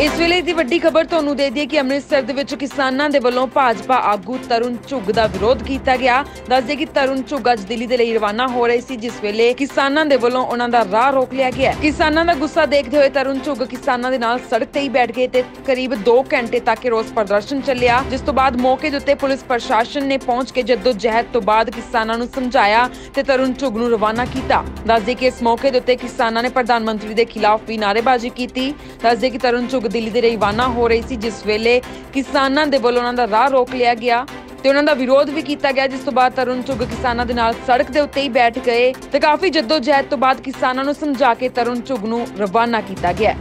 ਇਸ ਵੇਲੇ ਦੀ ਵੱਡੀ ਖਬਰ ਤੁਹਾਨੂੰ ਦੇ ਦਈਏ ਕਿ ਅੰਮ੍ਰਿਤਸਰ ਦੇ ਵਿੱਚ ਕਿਸਾਨਾਂ ਦੇ ਵੱਲੋਂ ਭਾਜਪਾ ਆਗੂ ਤਰੁਣ ਝੁੱਗ ਦਾ ਵਿਰੋਧ ਕੀਤਾ ਗਿਆ। ਦੱਸਦੇ ਕਿ ਤਰੁਣ ਝੁੱਗ ਅੱਜ ਦਿੱਲੀ ਦੇ ਲਈ ਰਵਾਨਾ ਹੋ ਰਹੇ ਸੀ, ਜਿਸ ਵੇਲੇ ਕਿਸਾਨਾਂ ਦੇ ਵੱਲੋਂ ਉਹਨਾਂ ਦਾ ਰਾਹ ਰੋਕ ਲਿਆ ਗਿਆ। ਕਿਸਾਨਾਂ ਦਾ ਗੁੱਸਾ ਦੇਖਦੇ ਹੋਏ ਤਰੁਣ ਝੁੱਗ ਕਿਸਾਨਾਂ ਦੇ ਨਾਲ ਸੜਕ ਤੇ ਹੀ ਬੈਠ ਗਏ ਤੇ ਕਰੀਬ 2 ਘੰਟੇ ਤੱਕ ਰੋਸ ਪ੍ਰਦਰਸ਼ਨ ਚੱਲਿਆ, ਜਿਸ ਤੋਂ ਬਾਅਦ ਮੌਕੇ ਦੇ ਉੱਤੇ ਪੁਲਿਸ ਪ੍ਰਸ਼ਾਸਨ ਨੇ ਪਹੁੰਚ ਕੇ ਜੱਦੋ ਜਹਿਦ ਤੋਂ ਬਾਅਦ ਕਿਸਾਨਾਂ ਨੂੰ ਸਮਝਾਇਆ ਤੇ ਤਰੁਣ ਝੁੱਗ ਨੂੰ ਰਵਾਨਾ ਕੀਤਾ। ਦੱਸਦੇ ਕਿ ਇਸ ਮੌਕੇ ਦੇ ਉੱਤੇ ਕਿਸਾਨਾਂ ਨੇ ਪ੍ਰਧਾਨ ਮੰਤਰੀ ਦੇ ਖਿਲਾਫ ਵੀ ਨਾਅਰੇਬਾਜ਼ੀ ਕੀਤੀ। ਦੱਸਦੇ ਕਿ ਤਰੁਣ ਝੁੱਗ ਦਿੱਲੀ ਦੇ ਲਈ ਰਵਾਨਾ ਹੋ ਰਹੀ ਸੀ, ਜਿਸ ਵੇਲੇ ਕਿਸਾਨਾਂ ਦੇ ਵੱਲੋਂ ਉਹਨਾਂ ਦਾ ਰਾਹ ਰੋਕ ਲਿਆ ਗਿਆ ਤੇ ਉਹਨਾਂ ਦਾ ਵਿਰੋਧ ਵੀ ਕੀਤਾ ਗਿਆ, ਜਿਸ ਤੋਂ ਬਾਅਦ ਤਰੁਣ ਝੁੱਗ ਕਿਸਾਨਾਂ ਦੇ ਨਾਲ ਸੜਕ ਦੇ ਉੱਤੇ ਹੀ ਬੈਠ ਗਏ ਤੇ ਕਾਫੀ ਜਹਿਦ ਤੋਂ ਬਾਅਦ ਕਿਸਾਨਾਂ ਨੂੰ ਸਮਝਾ ਕੇ ਤਰੁਣ ਝੁੱਗ ਨੂੰ ਰਵਾਨਾ ਕੀਤਾ ਗਿਆ।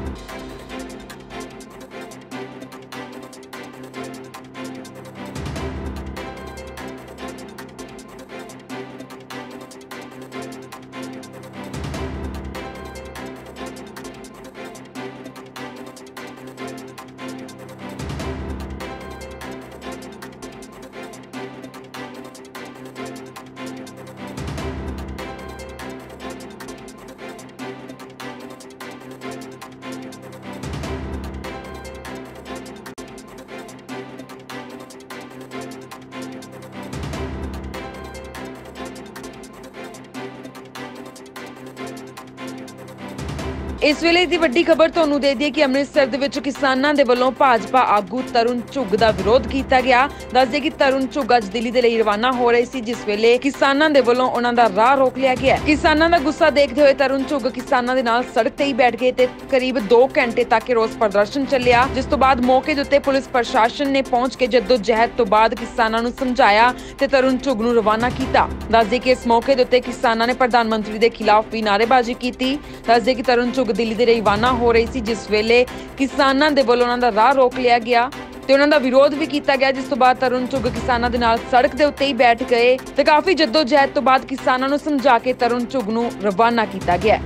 ਇਸ ਵੇਲੇ ਦੀ ਵੱਡੀ ਖਬਰ ਤੁਹਾਨੂੰ ਦੇ ਦਈਏ ਕਿ ਅੰਮ੍ਰਿਤਸਰ ਦੇ ਵਿੱਚ ਕਿਸਾਨਾਂ ਦੇ ਵੱਲੋਂ ਭਾਜਪਾ ਆਗੂ ਤਰੁਣ ਝੁੱਗ ਦਾ ਵਿਰੋਧ ਕੀਤਾ ਗਿਆ। ਦੱਸਦੇ ਕਿ ਤਰੁਣ ਝੁੱਗ ਅੱਜ ਦਿੱਲੀ ਦੇ ਲਈ ਰਵਾਨਾ ਹੋ ਰਹੇ ਸੀ, ਜਿਸ ਵੇਲੇ ਕਿਸਾਨਾਂ ਦੇ ਵੱਲੋਂ ਉਹਨਾਂ ਦਾ ਰਾਹ ਰੋਕ ਲਿਆ ਗਿਆ। ਕਿਸਾਨਾਂ ਦਾ ਗੁੱਸਾ ਦੇਖਦੇ ਹੋਏ ਤਰੁਣ ਝੁੱਗ ਕਿਸਾਨਾਂ ਦੇ ਨਾਲ ਸੜਕ ਤੇ ਹੀ ਬੈਠ ਗਏ ਤੇ ਕਰੀਬ 2 ਘੰਟੇ ਤੱਕ ਰੋਸ ਪ੍ਰਦਰਸ਼ਨ ਚੱਲਿਆ, ਜਿਸ ਤੋਂ ਬਾਅਦ ਮੌਕੇ ਦੇ ਉੱਤੇ ਪੁਲਿਸ ਪ੍ਰਸ਼ਾਸਨ ਨੇ ਪਹੁੰਚ ਕੇ ਜੱਦੋ ਜਹਿਦ ਤੋਂ ਬਾਅਦ ਕਿਸਾਨਾਂ ਨੂੰ ਸਮਝਾਇਆ ਤੇ ਤਰੁਣ ਝੁੱਗ ਨੂੰ ਰਵਾਨਾ ਕੀਤਾ। ਦੱਸਦੇ ਕਿ ਇਸ ਮੌਕੇ ਦੇ ਉੱਤੇ ਕਿਸਾਨਾਂ ਨੇ ਪ੍ਰਧਾਨ ਮੰਤਰੀ ਦੇ ਖਿਲਾਫ ਵੀ ਨਾਅਰੇਬਾਜ਼ੀ ਕੀਤੀ। ਦੱਸਦੇ ਕਿ ਤਰੁਣ ਝੁੱਗ ਦਿੱਲੀ ਦੇ ਰਵਾਨਾ ਹੋ ਰਹੀ ਸੀ, ਜਿਸ ਵੇਲੇ ਕਿਸਾਨਾਂ ਦੇ ਵੱਲੋਂ ਉਹਨਾਂ ਦਾ ਰਾਹ ਰੋਕ ਲਿਆ ਗਿਆ ਤੇ ਉਹਨਾਂ ਦਾ ਵਿਰੋਧ ਵੀ ਕੀਤਾ ਗਿਆ, ਜਿਸ ਤੋਂ ਬਾਅਦ ਤਰੁਣ ਝੁੱਗ ਕਿਸਾਨਾਂ ਦੇ ਨਾਲ ਸੜਕ ਦੇ ਉੱਤੇ ਹੀ ਬੈਠ ਗਏ ਤੇ ਕਾਫੀ ਜਹਿਦ ਤੋਂ ਬਾਅਦ ਕਿਸਾਨਾਂ ਨੂੰ ਸਮਝਾ ਕੇ ਤਰੁਣ ਝੁੱਗ ਨੂੰ ਰਵਾਨਾ ਕੀਤਾ ਗਿਆ।